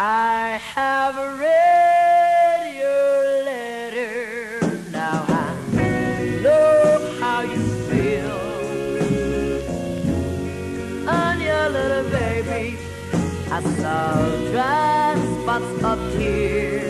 I have read your letter. Now I know how you feel. On your little baby, I saw dry spots of tears.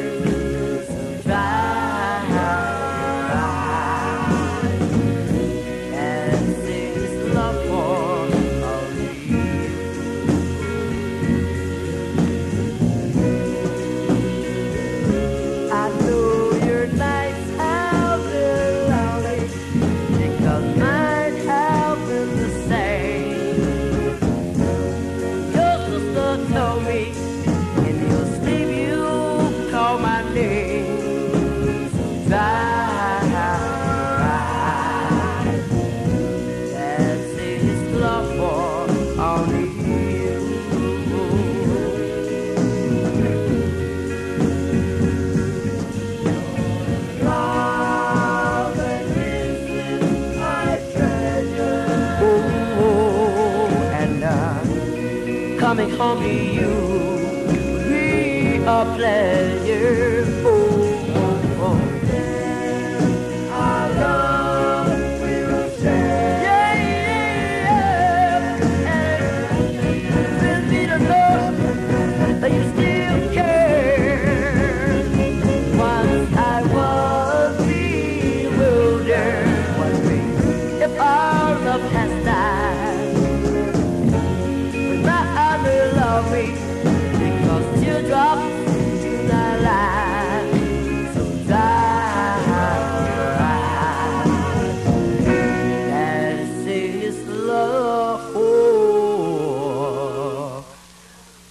Coming home to you be a pleasure. Oh,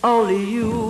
only you.